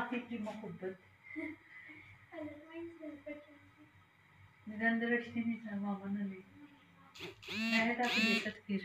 की मोहब्बत। निरंतर रश्मी मामा ने ली। मैंने टाकी दे सकती